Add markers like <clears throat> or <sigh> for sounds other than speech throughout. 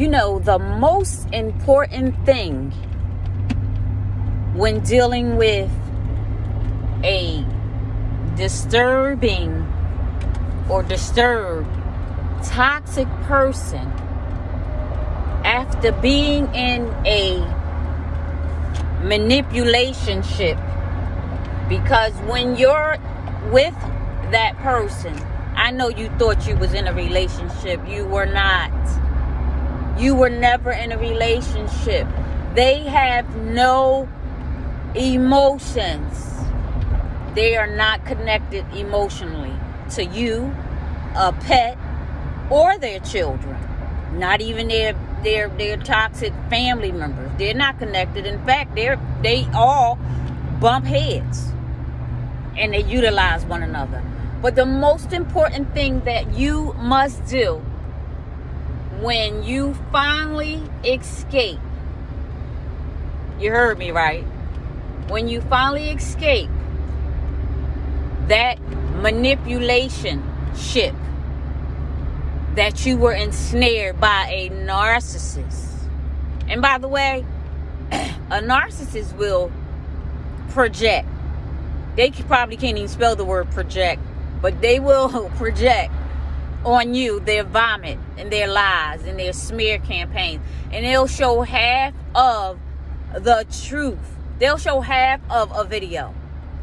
you know, the most important thing when dealing with a disturbing or disturbed toxic person after being in a manipulation ship because when you're with that person i know you thought you was in a relationship. You were not you were never in a relationship they have no emotions they are not connected emotionally to you a pet or their children not even their their their toxic family members. They're not connected. In fact, they're they all bump heads and they utilize one another. But the most important thing that you must do when you finally escape, you heard me right? When you finally escape that manipulation ship that you were ensnared by a narcissist. And by the way, <clears throat> a narcissist will project. They probably can't even spell the word project, but they will <laughs> project on you their vomit and their lies and their smear campaigns. And they'll show half of the truth. They'll show half of a video.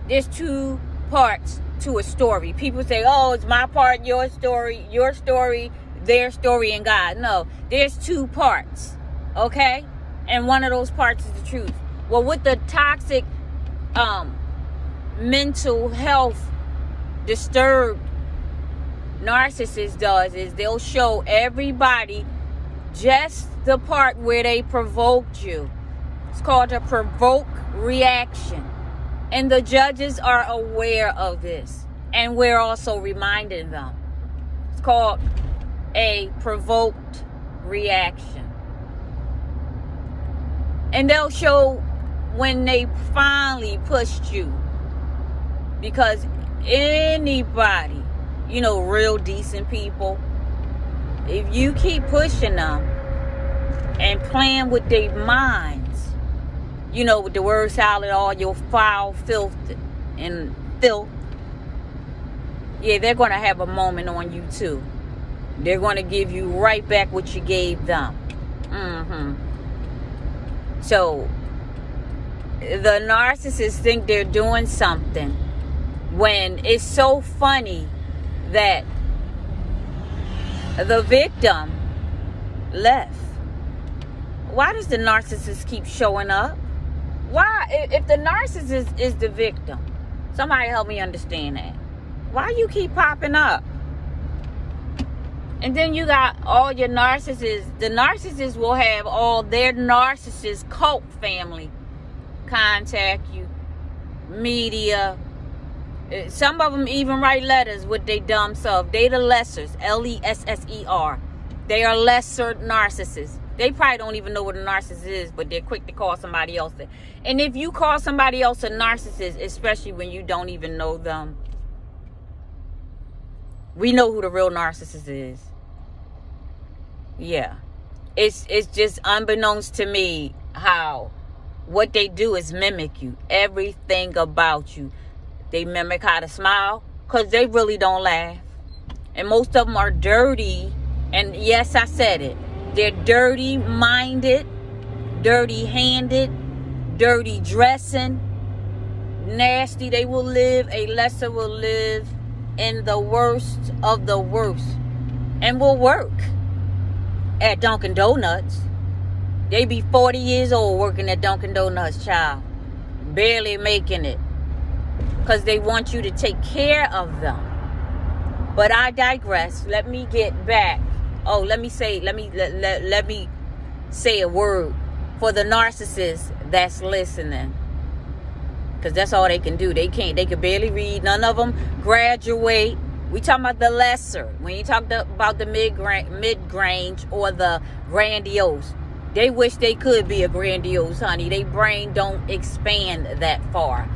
There's two parts to a story. People say, oh, it's my part, your story, your story, their story, and God. No, there's two parts, okay? And one of those parts is the truth. Well, with the toxic um, mental health disturbed narcissist does is they'll show everybody just the part where they provoked you. It's called a provoke reaction. And the judges are aware of this. And we're also reminding them. It's called a provoked reaction. And they'll show when they finally pushed you. Because anybody, you know, real decent people, if you keep pushing them and playing with their minds, you know, with the word salad, all your foul filth and filth, yeah, they're going to have a moment on you too. They're going to give you right back what you gave them. Mm-hmm. So, the narcissists think they're doing something when it's so funny that the victim left. Why does the narcissist keep showing up? Why, if the narcissist is the victim, somebody help me understand that. Why you keep popping up? And then you got all your narcissists. The narcissists will have all their narcissist cult family contact you, media. Some of them even write letters with their dumb self. They the lessers, L E S S E R. They are lesser narcissists. They probably don't even know what a narcissist is, but they're quick to call somebody else that. And if you call somebody else a narcissist, especially when you don't even know them, we know who the real narcissist is. Yeah. It's it's just unbeknownst to me how what they do is mimic you. Everything about you. They mimic how to smile because they really don't laugh. And most of them are dirty. And yes, I said it they're dirty minded, dirty handed, dirty dressing, nasty. They will live, a lesser will live in the worst of the worst and will work at Dunkin' Donuts. They be 40 years old working at Dunkin' Donuts, child. Barely making it. Because they want you to take care of them. But I digress. Let me get back. Oh let me say let me let, let, let me say a word for the narcissist that's listening. Because that's all they can do. They can't they can barely read. None of them graduate. We talking about the lesser. When you talk about the mid mid range or the grandiose. They wish they could be a grandiose honey. They brain don't expand that far.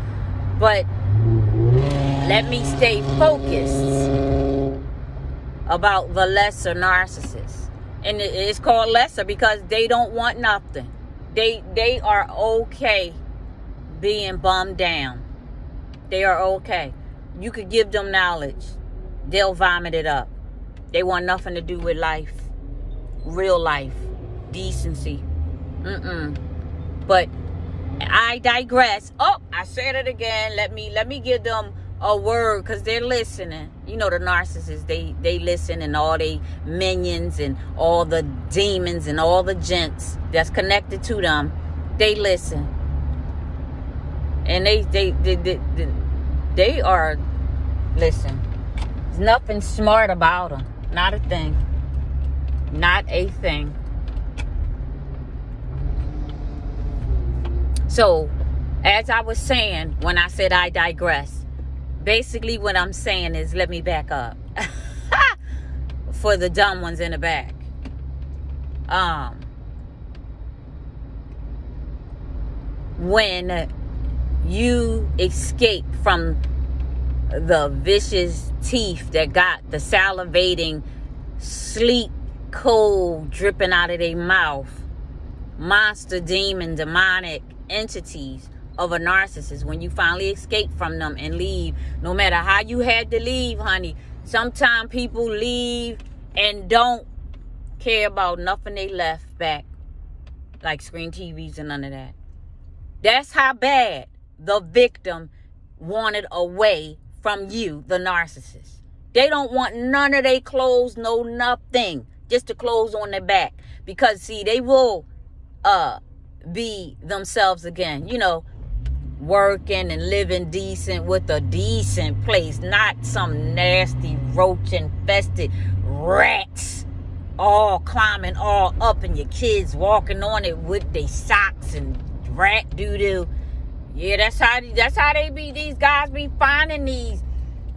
But let me stay focused about the lesser narcissist. And it's called lesser because they don't want nothing. They they are okay being bummed down. They are okay. You could give them knowledge. They'll vomit it up. They want nothing to do with life. Real life. Decency. Mm-mm. But I digress. Oh, I said it again. Let me let me give them a word because they're listening. You know the narcissists, they they listen and all they minions and all the demons and all the gents that's connected to them, they listen. And they they they they, they, they are listen. There's nothing smart about them. Not a thing. Not a thing. So, as I was saying when I said I digress, basically what I'm saying is let me back up <laughs> for the dumb ones in the back. Um, when you escape from the vicious teeth that got the salivating, sleep cold dripping out of their mouth, monster, demon, demonic entities of a narcissist. When you finally escape from them and leave no matter how you had to leave honey sometimes people leave and don't care about nothing they left back like screen tvs and none of that. That's how bad the victim wanted away from you the narcissist. They don't want none of their clothes no nothing just the clothes on their back. Because see they will uh be themselves again. You know, working and living decent with a decent place, not some nasty roach infested rats all climbing all up and your kids walking on it with their socks and rat doo doo. Yeah, that's how that's how they be. These guys be finding these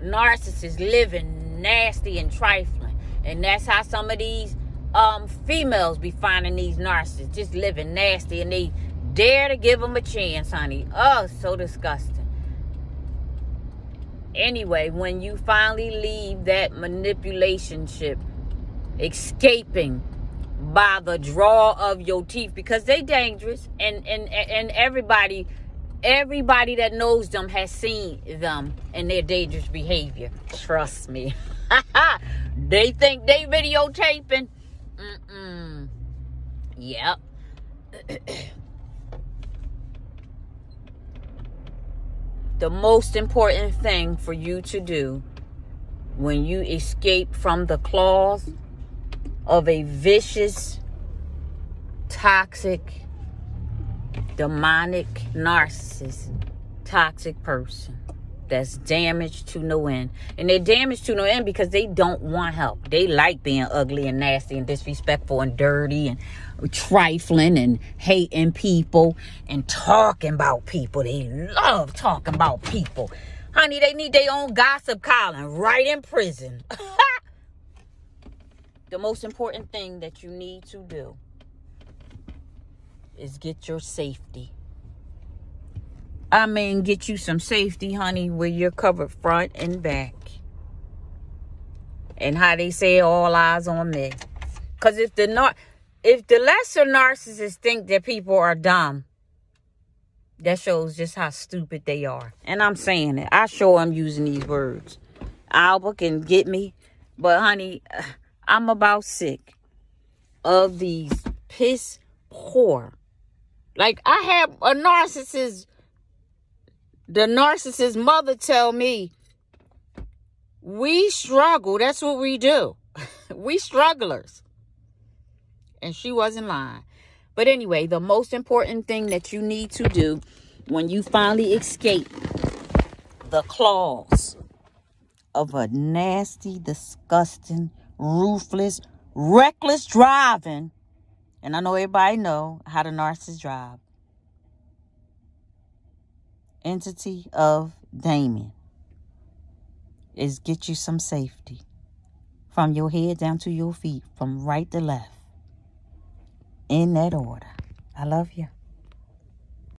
narcissists living nasty and trifling, and that's how some of these um, females be finding these narcissists just living nasty and they dare to give them a chance, honey. Oh, so disgusting. Anyway, when you finally leave that manipulation ship, escaping by the draw of your teeth because they dangerous and and and everybody everybody that knows them has seen them and their dangerous behavior trust me <laughs> they think they videotaping Mm-mm. Yep. <clears throat> the most important thing for you to do when you escape from the claws of a vicious, toxic, demonic narcissist, toxic person that's damaged to no end. And they're damaged to no end because they don't want help. They like being ugly and nasty and disrespectful and dirty and trifling and hating people and talking about people. They love talking about people. Honey, they need their own gossip column right in prison. <laughs> the most important thing that you need to do is get your safety. I mean, get you some safety, honey, where you're covered front and back. And how they say all eyes on me. Cause if the nar- if the lesser narcissists think that people are dumb, that shows just how stupid they are. And I'm saying it. I sure am using these words. Alba can get me, but honey, <sighs> I'm about sick of these piss poor. Like I have a narcissist the narcissist mother tell me we struggle. That's what we do. <laughs> We strugglers. And she wasn't lying. But anyway the most important thing that you need to do when you finally escape the claws of a nasty disgusting ruthless reckless driving and i know everybody know how the narcissist drive entity of Damien is get you some safety from your head down to your feet, from right to left, in that order. I love you.